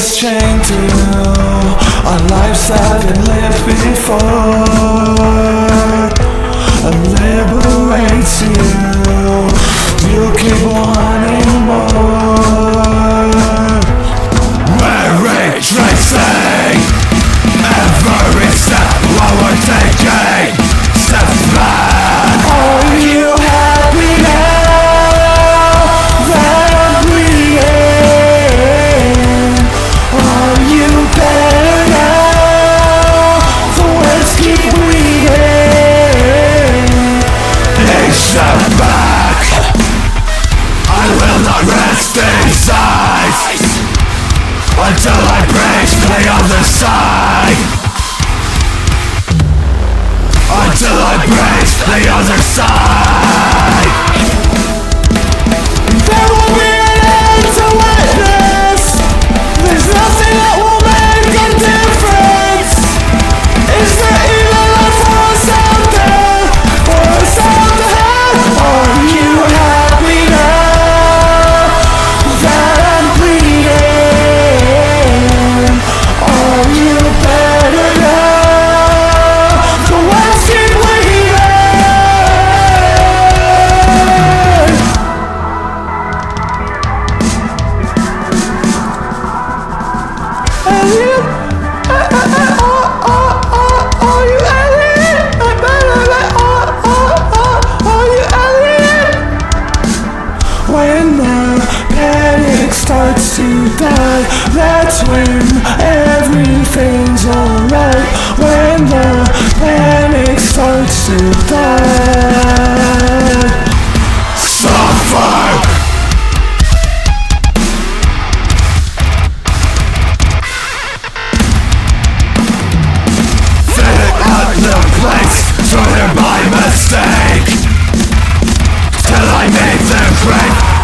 is chained to Our lives have been lived before. size Until I break the other side. Until I break the other side. when the panic starts to die That's when everything's alright. When the panic starts to die. Till I make them great.